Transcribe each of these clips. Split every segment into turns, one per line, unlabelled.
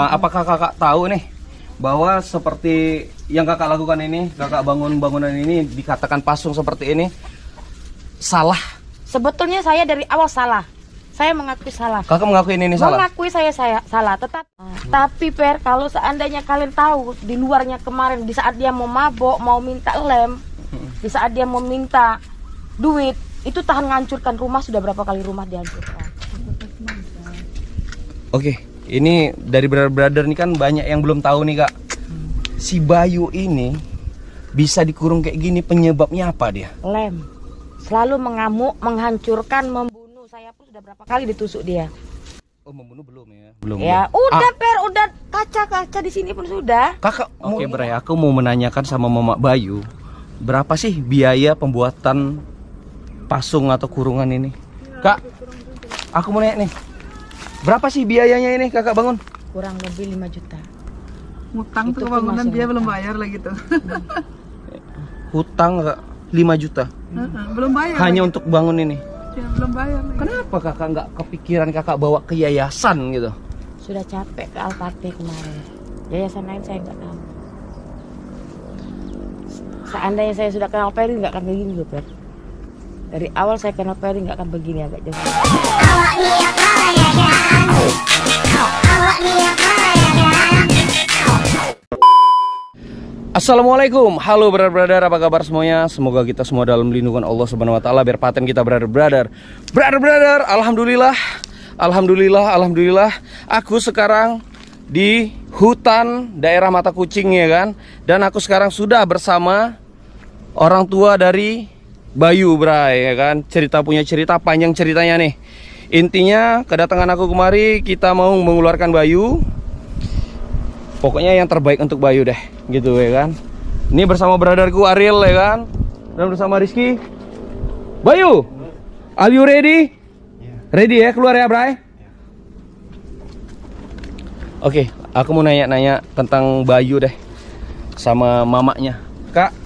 Ah, apakah kakak tahu nih bahwa seperti yang kakak lakukan ini, kakak bangun bangunan ini dikatakan pasung seperti ini salah?
Sebetulnya saya dari awal salah. Saya mengakui salah.
Kakak mengakui ini, ini salah?
Mengakui saya saya salah, tetap. Tapi Per, kalau seandainya kalian tahu di luarnya kemarin di saat dia mau mabok, mau minta lem, di saat dia mau minta duit, itu tahan ngancurkan rumah sudah berapa kali rumah dihancurkan.
Oke, ini dari brother-brother ini kan banyak yang belum tahu nih kak. Si Bayu ini bisa dikurung kayak gini penyebabnya apa dia?
Lem. Selalu mengamuk, menghancurkan, membunuh. Saya pun sudah berapa kali ditusuk dia.
Oh membunuh belum ya? Belum.
Ya,
belum.
udah
Ah,
Per, udah kaca-kaca di sini pun sudah.
kakak. Oke Bray, aku mau menanyakan sama Mama Bayu, berapa sih biaya pembuatan pasung atau kurungan ini? Kak, aku mau nanya nih, berapa sih biayanya ini kakak bangun?
Kurang lebih 5 juta.
Ngutang
Itu
tuh bangunan dia belum bayar lagi tuh.
Hutang kak, 5 juta
Heeh, belum bayar.
hanya
lagi.
untuk bangun ini.
Ya, belum bayar lagi.
Kenapa kakak nggak kepikiran kakak bawa ke yayasan gitu?
Sudah capek ke Alpate kemarin. Yayasan lain saya nggak tahu. Seandainya saya sudah kenal Peri nggak akan begini loh Per. Dari awal saya kenal Peri nggak akan begini agak jauh.
Assalamualaikum, halo brother-brother, apa kabar semuanya? Semoga kita semua dalam lindungan Allah Subhanahu Wa Taala biar paten kita brother-brother. Brother-brother, alhamdulillah, alhamdulillah, alhamdulillah. Aku sekarang di hutan daerah Mata Kucing ya kan, dan aku sekarang sudah bersama orang tua dari Bayu Bray ya kan. Cerita punya cerita panjang ceritanya nih. Intinya kedatangan aku kemari kita mau mengeluarkan Bayu Pokoknya yang terbaik untuk Bayu deh, gitu ya kan. Ini bersama brotherku Ariel ya kan, dan bersama Rizky. Bayu, are you ready? Ready ya, keluar ya Bray? Oke, aku mau nanya-nanya tentang Bayu deh, sama mamanya. Kak,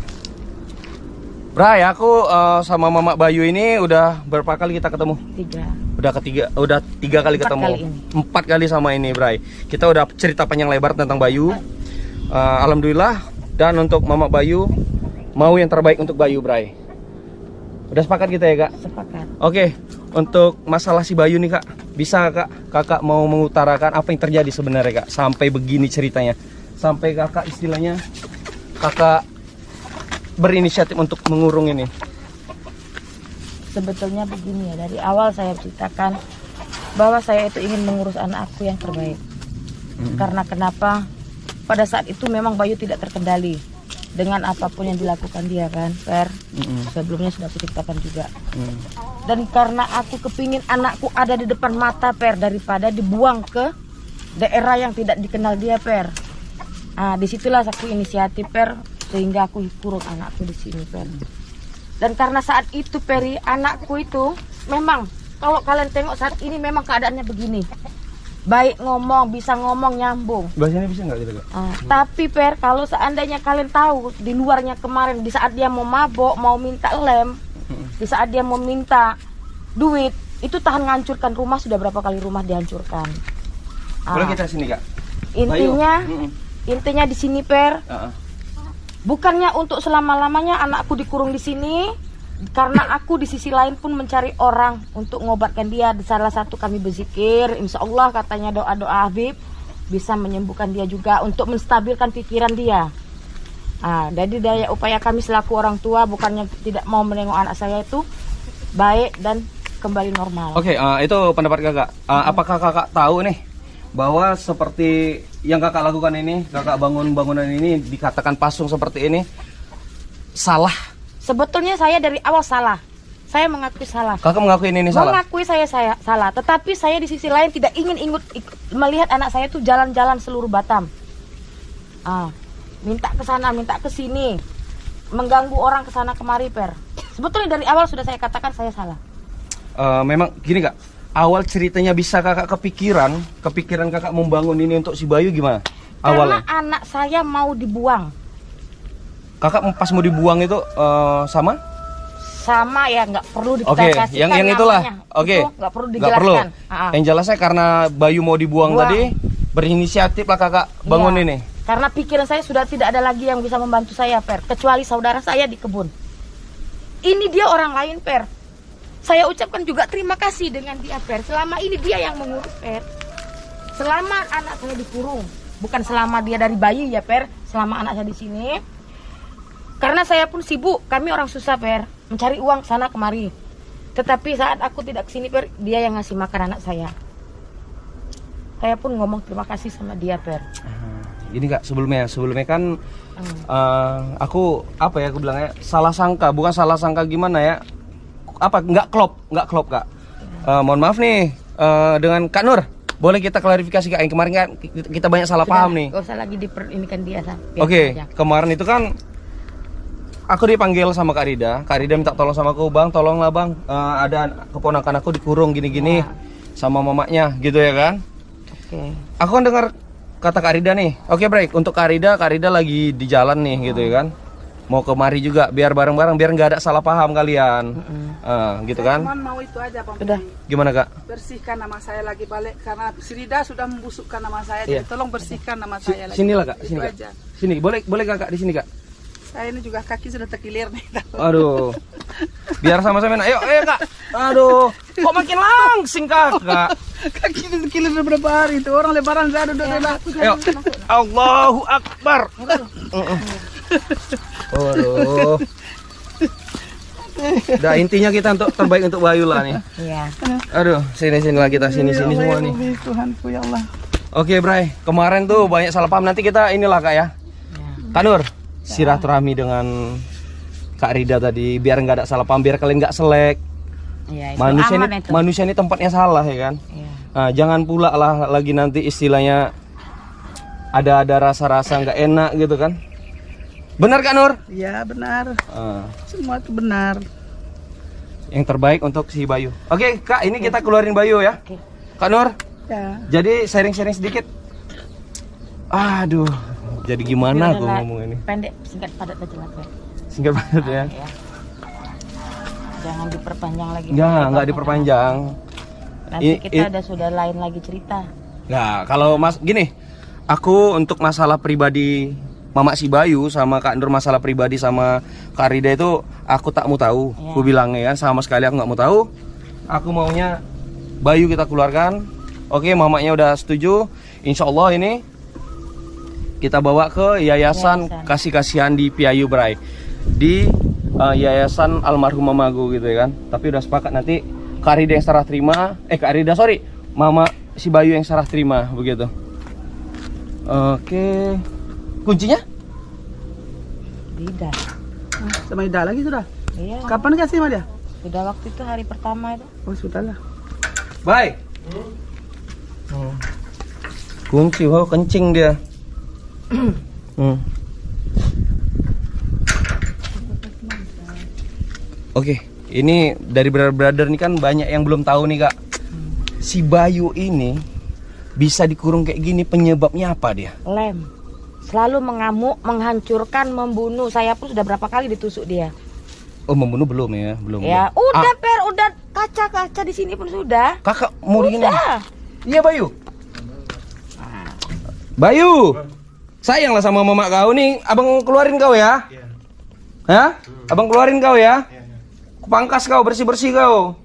Bray, aku eh, sama mama Bayu ini udah berapa kali kita ketemu?
Tiga.
Udah ketiga, udah tiga kali
Empat
ketemu.
kali ini.
Empat kali sama ini, Bray. Kita udah cerita panjang lebar tentang Bayu. Uh, Alhamdulillah. Dan untuk Mama Bayu, mau yang terbaik untuk Bayu, Bray. Udah sepakat kita ya, Kak?
Sepakat.
Oke, untuk masalah si Bayu nih, Kak. Bisa, Kak? Kakak mau mengutarakan apa yang terjadi sebenarnya, Kak? Sampai begini ceritanya. Sampai Kakak istilahnya Kakak berinisiatif untuk mengurung ini.
Sebetulnya begini ya, dari awal saya ceritakan bahwa saya itu ingin mengurus anakku yang terbaik. Karena kenapa? Pada saat itu memang Bayu tidak terkendali dengan apa pun yang dilakukan dia kan, Per.
Mm-mm.
Sebelumnya sudah aku ceritakan juga.
Mm.
Dan karena aku kepingin anakku ada di depan mata Per daripada dibuang ke daerah yang tidak dikenal dia Per. Nah, di situlah aku inisiatif Per sehingga aku kurung anakku di sini Per. Dan karena saat itu Peri anakku itu memang kalau kalian tengok saat ini memang keadaannya begini. Baik ngomong, bisa ngomong nyambung.
Bahasanya bisa nggak gitu, Kak?
Ah, tapi Per, kalau seandainya kalian tahu di luarnya kemarin di saat dia mau mabok, mau minta lem, di saat dia mau minta duit, itu tahan ngancurkan rumah sudah berapa kali rumah dihancurkan.
Boleh kita sini, Kak?
intinya,
Bayu.
Intinya di sini Per,
Ah, ah.
Bukannya untuk selama lamanya anakku dikurung di sini, karena aku di sisi lain pun mencari orang untuk mengobatkan dia. Di salah satu kami berzikir, insya Allah katanya doa doa Habib bisa menyembuhkan dia juga untuk menstabilkan pikiran dia. Ah, jadi daya upaya kami selaku orang tua bukannya tidak mau menengok anak saya itu baik dan kembali normal.
Oke, eh, itu pendapat kakak. Eh, apakah kakak tahu nih bahwa seperti yang kakak lakukan ini, kakak bangun bangunan ini dikatakan pasung seperti ini salah?
Sebetulnya saya dari awal salah. Saya mengakui salah.
Kakak mengakui ini, ini salah?
Mengakui saya saya salah, tetapi saya di sisi lain tidak ingin ikut- melihat anak saya itu jalan-jalan seluruh Batam. Ah, minta ke sana, minta ke sini, mengganggu orang ke sana kemari per. Sebetulnya dari awal sudah saya katakan saya salah.
Eh, memang gini kak, awal ceritanya bisa kakak kepikiran, kepikiran kakak membangun ini untuk si Bayu gimana? Awalnya,
Karena anak saya mau dibuang,
kakak pas mau dibuang itu eh, sama?
sama ya nggak perlu kita
Oke,
kasihkan
yang yang itulah. Oke.
Itu nggak perlu
Nggak perlu.
dijelaskan. Ah, ah.
Yang jelasnya karena Bayu mau dibuang
Buang.
tadi, berinisiatif lah kakak bangun
Iya.
ini.
Karena pikiran saya sudah tidak ada lagi yang bisa membantu saya, Per. Kecuali saudara saya di kebun. Ini dia orang lain, Per. Saya ucapkan juga terima kasih dengan dia, Per. Selama ini dia yang mengurus, Per. Selama anak saya dikurung. Bukan selama dia dari bayi ya, Per. Selama anak saya di sini. Karena saya pun sibuk. Kami orang susah, Per. Mencari uang sana kemari. Tetapi saat aku tidak ke sini, Per, dia yang ngasih makan anak saya. Saya pun ngomong terima kasih sama dia, Per.
Ini kak sebelumnya sebelumnya kan
Hmm.
eh, aku apa ya aku bilangnya salah sangka bukan salah sangka gimana ya apa nggak klop nggak klop kak. Eh, mohon maaf nih eh, dengan Kak Nur boleh kita klarifikasi kak yang kemarin kan kita banyak salah
Sudah,
paham nih.
Gak usah lagi diper ini kan dia
Oke,
aja.
kemarin itu kan aku dipanggil sama Kak Rida. Kak Rida minta tolong sama aku, Bang, tolonglah Bang, Eh, ada keponakan aku dikurung gini-gini
Ya.
sama mamanya, gitu ya kan?
Oke.
Aku kan dengar kata Kak Rida nih. Oke, break. Untuk Kak Rida, Kak Rida lagi di jalan nih, gitu ya kan? Mau kemari juga, biar bareng-bareng, biar nggak ada salah paham kalian, Eh, gitu kan?
Cuman mau itu aja Bang. Putri.
Gimana Kak?
Bersihkan nama saya lagi balik karena Srida sudah membusukkan nama saya.
Iya.
Jadi tolong bersihkan nama
Si-
saya lagi.
sinilah Kak,
Itu
sini Kak.
aja.
Sini, boleh boleh Kakak di sini Kak?
Saya ini juga kaki sudah terkilir nih.
Aduh. Biar sama-sama enak. Ayo, ayo Kak. Aduh. Kok makin langsing Kakak?
kaki sudah terkilir udah berapa hari itu orang lebaran saya udah udah
Ayo. Allahu Akbar. Aduh. Udah intinya kita untuk terbaik untuk Bayu lah nih.
Iya.
Aduh, sini sini lah kita sini sini semua nih.
Tuhanku ya Allah.
Oke, Bray. Kemarin tuh banyak salah paham. Nanti kita inilah Kak ya.
Ya.
Kanur, silaturahmi dengan Kak Rida tadi biar nggak ada salah paham, biar kalian nggak selek.
Iya,
Manusia ini
itu.
manusia ini tempatnya salah ya kan.
Iya.
Nah, jangan pula lah lagi nanti istilahnya ada ada rasa-rasa nggak enak gitu kan. Benar kan Nur?
Iya benar.
Ah,
Semua itu benar.
yang terbaik untuk si Bayu. Oke Kak, ini kita keluarin Bayu ya.
Oke.
Kak Nur,
Ya.
jadi sharing-sharing sedikit. Aduh, jadi gimana
nggak
ngomong ini?
Pendek, singkat, padat aja lah.
Singkat banget ya.
Ya. Jangan diperpanjang lagi.
Enggak,
Per.
enggak diperpanjang.
Nanti kita
i-
ada sudah lain lagi cerita.
Nah, kalau Mas gini, aku untuk masalah pribadi Mama si Bayu sama Kak Nur masalah pribadi sama Kak Rida itu aku tak mau tahu.
Iya.
Aku bilangnya kan sama sekali aku nggak mau tahu. Aku maunya Bayu kita keluarkan. Oke, mamanya udah setuju. Insya Allah ini kita bawa ke yayasan,
Yayasan.
kasih kasihan di Piayu Bray di eh, yayasan almarhum mamaku gitu ya kan. Tapi udah sepakat nanti Kak Rida yang serah terima. Eh Kak Rida sorry, Mama si Bayu yang serah terima begitu. Oke, kuncinya?
Tidak.
Sama Ida lagi sudah.
Iya.
Kapan kasih sama dia?
Sudah waktu itu hari pertama itu.
Oh sudah lah.
Bye. Hmm. Kunci, wow kencing dia. Hmm. Oke, ini dari brother-brother ini kan banyak yang belum tahu nih kak. Si Bayu ini bisa dikurung kayak gini penyebabnya apa dia?
Lem. Selalu mengamuk, menghancurkan, membunuh. Saya pun sudah berapa kali ditusuk dia.
Oh membunuh belum ya, belum.
Ya,
belum.
udah
Ah,
per, udah kaca-kaca di sini pun sudah.
kakak mau. Iya Bayu. Bayu, sayanglah sama mama kau nih. Abang keluarin kau ya. Hah? Abang keluarin kau ya. Kupangkas kau bersih bersih kau.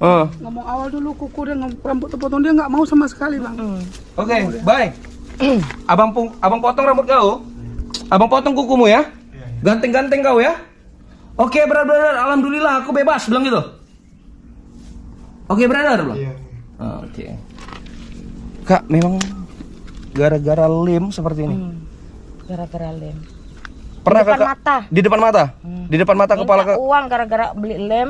Eh,
Ngomong awal dulu kuku ngom- rambut terpotong dia nggak mau sama sekali bang.
Hmm.
Oke, bye. abang pung, abang potong rambut kau. Abang potong kukumu ya. Ganteng-ganteng kau ya. Oke, brother, brother, alhamdulillah aku bebas bilang gitu. Oke, brother bilang. Oke. Kak, memang gara-gara lem seperti ini.
Hmm. Gara-gara lem.
Pernah
depan
kakak
mata.
di depan mata, di depan mata kepala
Minta
kak.
uang gara-gara beli lem.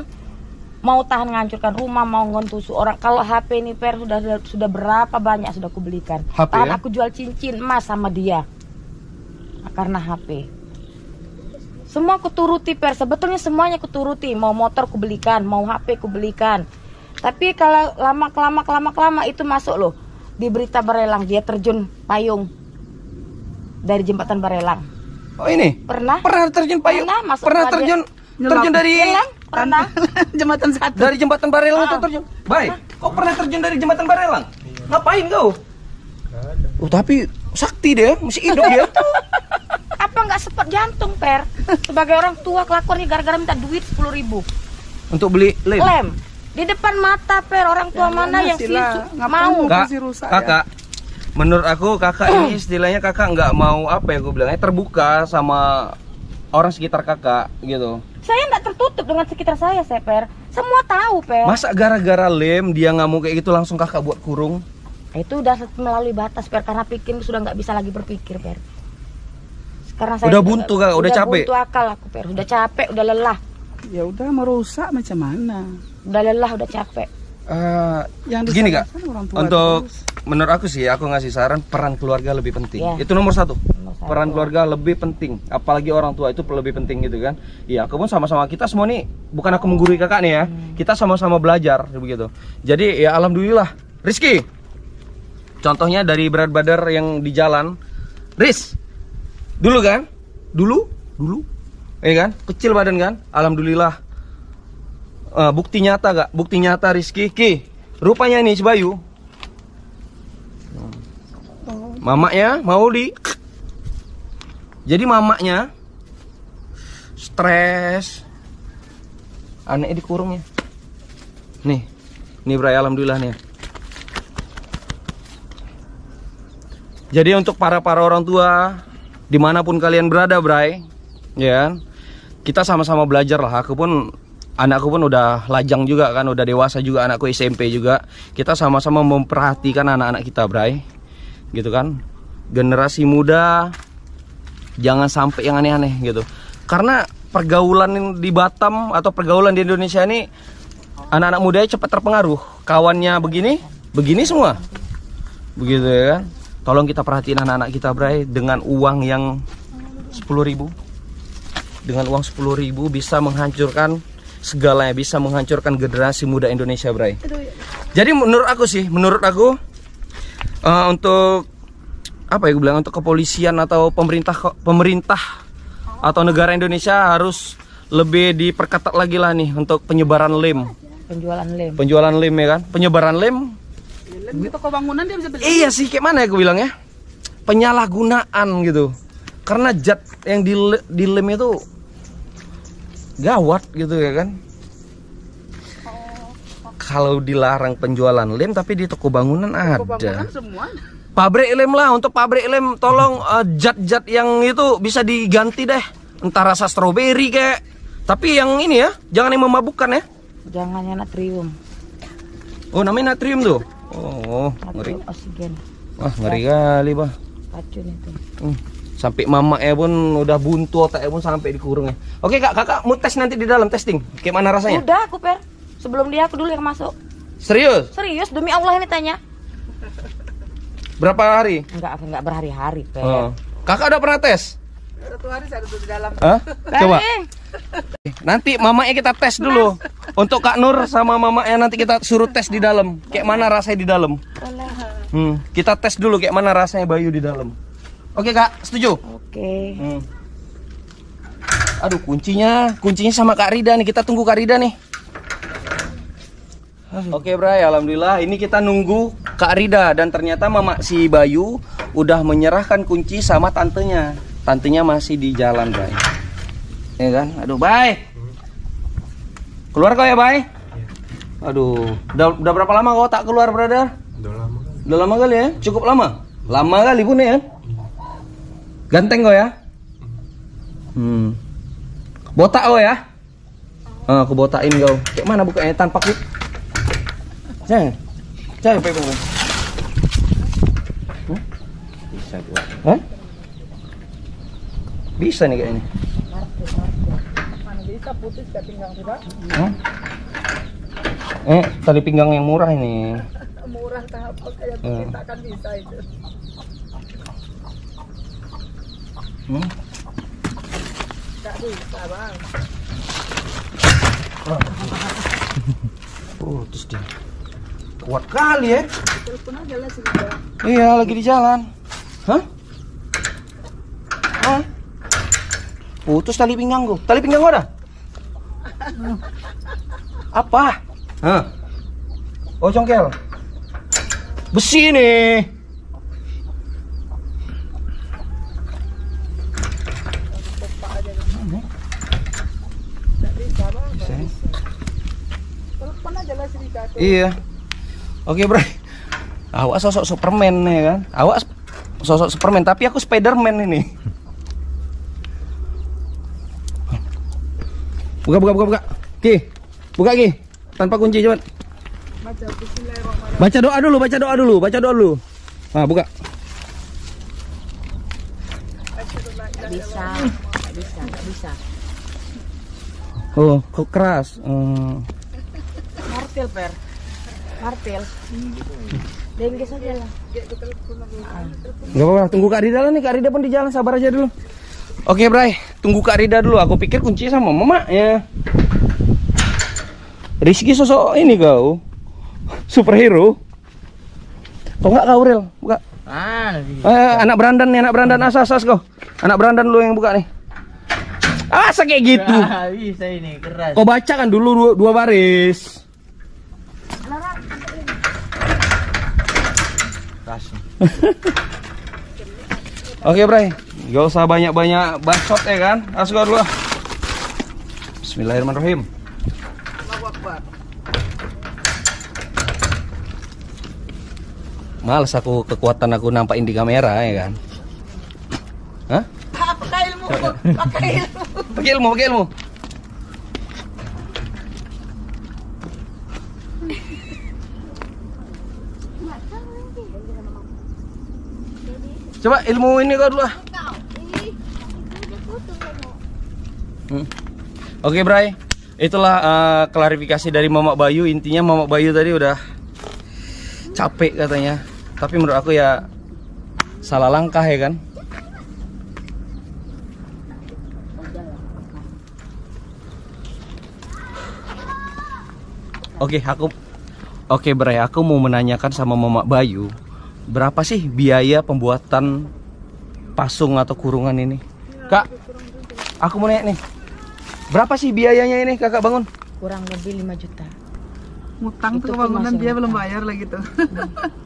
Mau tahan ngancurkan rumah, mau ngontusuk orang. Kalau HP ini per sudah sudah berapa banyak sudah aku belikan.
HP
tahan
ya?
aku jual cincin emas sama dia. Karena HP. Semua kuturuti per, sebetulnya semuanya kuturuti. Mau motor kubelikan, mau HP kubelikan. Tapi kalau lama kelama kelama kelama itu masuk loh di berita Barelang dia terjun payung dari jembatan Barelang.
Oh ini
Pernah?
pernah terjun payung,
Pernah, masuk
pernah terjun terjun dari?
Pernah?
Jembatan satu.
dari jembatan Barelang
Ah.
tuh terjun. Baik, kau pernah terjun dari jembatan Barelang? Ngapain kau? Oh, tapi sakti deh, masih hidup dia.
Apa nggak sepet jantung, Per? Sebagai orang tua kelakuannya gara-gara minta duit 10 ribu.
Untuk beli lem.
Lem. Di depan mata, Per. Orang tua mana yang sih mau?
Kak,
rusak ya?
kakak, menurut aku kakak ini istilahnya kakak nggak mau apa ya aku bilangnya terbuka sama orang sekitar kakak gitu.
Saya nggak tertutup dengan sekitar saya, saya, Per. Semua tahu, Per.
Masa gara-gara lem dia nggak mau kayak gitu langsung kakak buat kurung?
Itu udah melalui batas, Per. Karena pikir sudah nggak bisa lagi berpikir, Per. Karena
Udah buntu, Kak. Udah capek?
buntu akal aku, Per. Udah capek, udah lelah.
Ya udah merusak macam mana?
Udah lelah, udah capek.
Eh,
Yang
gini kak, untuk
terus.
menurut aku sih, aku ngasih saran peran keluarga lebih penting.
Ya.
Itu nomor satu.
Nomor satu.
Peran keluarga lebih penting, apalagi orang tua itu lebih penting gitu kan. Iya, aku pun sama-sama kita semua nih, bukan aku menggurui kakak nih ya,
Hmm.
kita sama-sama belajar begitu. Jadi ya alhamdulillah, Rizky. Contohnya dari berat badar yang di jalan, Riz, dulu kan, dulu, dulu, ya kan, kecil badan kan, alhamdulillah Eh, bukti nyata gak? Bukti nyata Rizky. Ki Rupanya nih si Bayu. Mamaknya mau di Jadi mamaknya Stres. Anaknya dikurung ya. Nih Nih Bray Alhamdulillah nih. Jadi untuk para-para orang tua Di mana pun kalian berada Bray Ya kan? Kita sama-sama belajar lah. Aku pun anakku pun udah lajang juga kan, udah dewasa juga anakku SMP juga. Kita sama-sama memperhatikan anak-anak kita, Bray. Gitu kan. Generasi muda jangan sampai yang aneh-aneh gitu. Karena pergaulan di Batam atau pergaulan di Indonesia ini anak-anak mudanya cepat terpengaruh. Kawannya begini, begini semua. Begitu ya kan. Tolong kita perhatiin anak-anak kita, Bray, dengan uang yang 10.000 ribu dengan uang 10.000 bisa menghancurkan segalanya bisa menghancurkan generasi muda Indonesia Bray jadi menurut aku sih menurut aku eh, untuk apa ya gue bilang untuk kepolisian atau pemerintah pemerintah atau negara Indonesia harus lebih diperketat lagi lah nih untuk penyebaran lem
Penjualan lem.
penjualan lem ya kan penyebaran lem
Ya, lem di toko bangunan dia bisa beli.
Iya sih, kayak mana ya gue bilang ya? Penyalahgunaan gitu. Karena zat yang di, di lem itu gawat gitu ya kan. Kalau dilarang penjualan lem tapi di toko bangunan
Toko
ada.
bangunan semua.
Pabrik lem lah untuk pabrik lem tolong eh, zat-zat yang itu bisa diganti deh. Entah rasa stroberi kayak. Tapi yang ini ya, jangan yang memabukkan ya.
Jangan yang natrium.
Oh, namanya natrium tuh. Oh, ngeri.
Natrium oksigen.
Wah, ngeri kali, Bah.
Racun itu.
Hmm, sampai mamaknya pun udah buntu otaknya pun sampai dikurung ya. Oke kak, kakak mau tes nanti di dalam testing. Kayak mana rasanya?
Udah aku, Per. Sebelum dia aku dulu yang masuk.
Serius?
Serius demi Allah ini tanya.
Berapa hari?
Enggak, enggak berhari-hari, Per.
Oh. Kakak udah pernah tes?
Satu hari saya duduk di dalam.
Hah? Coba.
Eh,
Nanti mamanya kita tes dulu. Untuk Kak Nur sama mamanya nanti kita suruh tes di dalam. Kayak mana rasanya di dalam? Hmm, kita tes dulu kayak mana rasanya Bayu di dalam. Oke kak, setuju?
Oke.
Hmm. Aduh kuncinya, kuncinya sama Kak Rida nih. Kita tunggu Kak Rida nih. Oke Bray, alhamdulillah ini kita nunggu Kak Rida dan ternyata mama si Bayu udah menyerahkan kunci sama tantenya. Tantenya masih di jalan Bray. Ya kan? Aduh Bay. Keluar kau ya Bay? Aduh, udah, udah berapa lama kau tak keluar brother?
Udah lama?
Udah lama kali ya? Cukup lama? Lama kali pun ya? Ganteng kau ya? Hmm. Botak kau ya? Ah, aku botakin kau. Kayak mana bukanya tanpa klik? Jangan. Jangan pepe kau. Hmm? Bisa gua. Hah? Bisa nih kayaknya.
Mana bisa putus kayak pinggang.
Hah? Eh, tali pinggang yang murah ini.
Murah tahap kayak kita kan bisa itu.
Hmm?
Enggak bisa, Bang.
Putus dia. Kuat kali ya.
Telepon aja lah sudah.
Iya, lagi di jalan. Hah? Hah? Putus tali pinggangku. Tali pinggang gua ada? Apa? Hah? Oh, congkel. Besi nih. Iya. Oke, Bray. Awak sosok Superman ya kan? Awak sosok Superman, tapi aku Spiderman ini. Buka, buka, buka, buka. Ki, buka Ki. Tanpa kunci cepat. Baca doa dulu, baca doa dulu, baca doa dulu. Nah, buka.
Bisa, bisa, bisa.
Oh, kok keras. Hmm.
Martil per, martil. Dengge saja lah.
Gak apa-apa, tunggu Kak Rida lah nih. Kak Rida pun di jalan, sabar aja dulu. Oke, Bray. Tunggu Kak Rida dulu. Aku pikir kunci sama mama ya. Rizky sosok ini kau. Superhero. Kok enggak kau real? Buka.
Ah.
Eh, anak berandan nih, anak berandan asas asas kau. Anak berandan lu yang buka nih. Asa kayak gitu.
Ah, bisa ini keras.
Kau baca kan dulu dua, dua baris. Oke, Bray. Gak usah banyak-banyak bacot ya kan. Asgore dulu. ah. Bismillahirrahmanirrahim. Males aku kekuatan aku nampakin di kamera ya kan. Hah?
Ah, pakai ilmu, pakai ilmu.
Pakai ilmu, pakai ilmu. Coba ilmu ini kau dulu ah. Hmm. Oke, Bray. Itulah eh, klarifikasi dari Mama Bayu. Intinya Mama Bayu tadi udah capek katanya. Tapi menurut aku ya salah langkah ya kan. Oke, aku Oke, Bray, aku mau menanyakan sama Mama Bayu, berapa sih biaya pembuatan pasung atau kurungan ini? Kak, aku mau nanya nih. Berapa sih biayanya ini, Kakak bangun?
Kurang lebih 5 juta.
Ngutang
Itu
tuh bangunan dia belum bayar lagi tuh.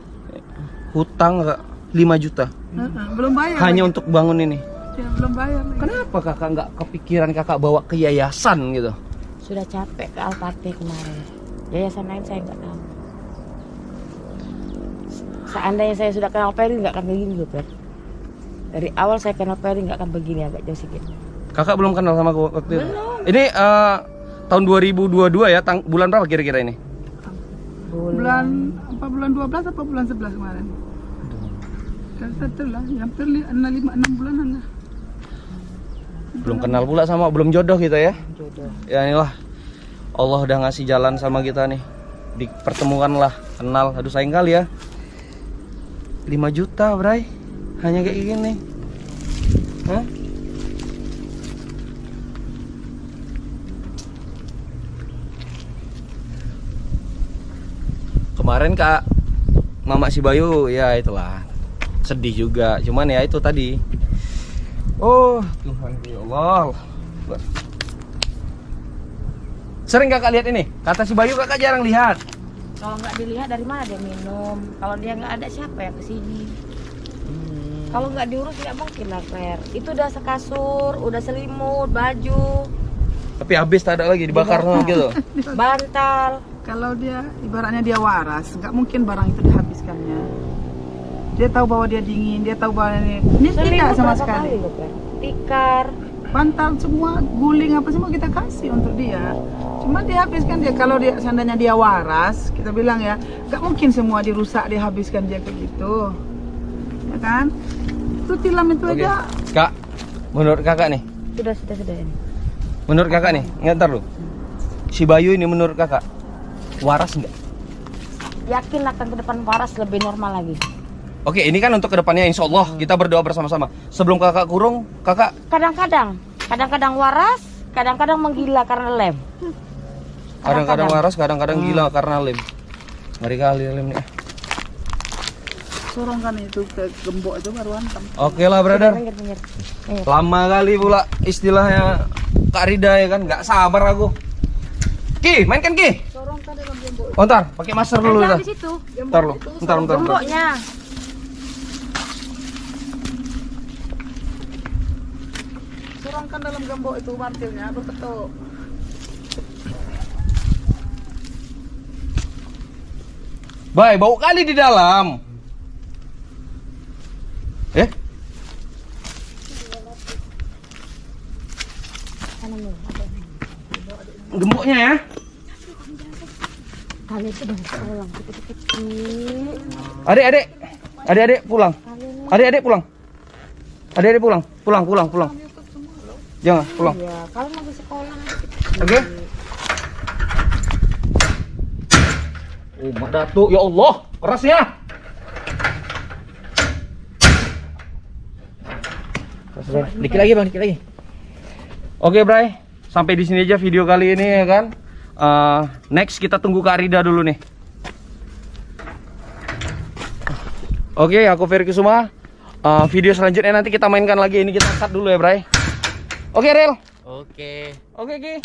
Hutang Kak, 5 juta
Heeh, belum bayar.
hanya
lagi.
untuk bangun ini.
Ya, belum bayar lagi.
Kenapa Kakak nggak kepikiran Kakak bawa ke yayasan gitu?
Sudah capek ke Alpate kemarin. Yayasan lain saya nggak tahu. Seandainya saya sudah kenal Peri nggak akan begini loh Per. Dari awal saya kenal Peri nggak akan begini agak jauh sedikit.
Kakak belum kenal sama aku waktu itu.
Belum.
Ini eh, tahun 2022 ya, tang- bulan berapa kira-kira ini?
Bulan apa bulan 12 apa bulan 11 kemarin? Kan satu lah, hampir li- enam lima enam bulanan lah.
Belum kenal pula sama, belum jodoh kita ya.
jodoh.
Ya inilah Allah udah ngasih jalan sama kita nih. Dipertemukan lah, kenal. Aduh sayang kali ya. 5 juta, Bray. Hanya kayak gini. Hah? Kemarin Kak Mama si Bayu ya itulah. Sedih juga. Cuman ya itu tadi. Oh, Tuhan ya Allah. Sering kakak lihat ini? Kata si Bayu kakak jarang lihat.
Kalau nggak dilihat dari mana dia minum? Kalau dia nggak ada siapa yang ke sini? Kalau nggak diurus nggak mungkin lah Per. Itu udah sekasur, udah selimut, baju,
Tapi habis tak ada lagi dibakar sama gitu.
bantal.
Kalau dia ibaratnya dia waras, nggak mungkin barang itu dihabiskannya. Dia tahu bahwa dia dingin, dia tahu bahwa ini, ini tidak sama sekali.
kali. Tikar.
Bantal semua, guling apa semua kita kasih untuk dia. Cuma dihabiskan dia kalau dia seandainya dia waras, kita bilang ya, nggak mungkin semua dirusak dihabiskan dia kayak gitu, ya kan? Itu tilam itu
Oke.
aja
Kak, menurut kakak nih,
Sudah, sudah, sudah ini.
menurut kakak nih, ntar lu. Si Bayu ini menurut kakak waras nggak?
Yakin akan ke depan waras lebih normal lagi.
Oke, ini kan untuk ke depannya Insya Allah kita berdoa bersama-sama. Sebelum kakak kurung, kakak
Kadang-kadang, kadang-kadang waras, kadang-kadang menggila karena lem.
kadang-kadang waras, kadang-kadang gila karena lem. Ngeri kali lem nih.
sorongkan itu ke gembok itu baru antam.
Oke lah, brother. Lama kali pula istilahnya Kak Rida ya kan, nggak sabar aku. Ki, mainkan Ki.
Sorongkan dalam gembok.
Oh, ntar, pakai masker dulu ntar.
di situ.
Ntar lu, ntar, ntar, ntar.
Gemboknya.
Sorongkan dalam gembok itu martilnya berketuk.
Bay, bau kali di dalam. Eh? Gemboknya ya. Adik-adik. Adik-adik pulang. Adik-adik pulang. Adik-adik pulang. Pulang, pulang, pulang. Jangan, pulang.
Ya, kalau mau ke sekolah
Oke. Oh, Mak Datuk, ya Allah, kerasnya.
Dikit lagi bang, dikit lagi.
Oke, Bray. Sampai di sini aja video kali ini ya kan. Eh, next kita tunggu Kak Rida dulu nih. Oke, aku Ferry Kusuma. Eh, video selanjutnya nanti kita mainkan lagi. Ini kita cut dulu ya, Bray. Oke, Rel.
Oke.
Oke, Ki.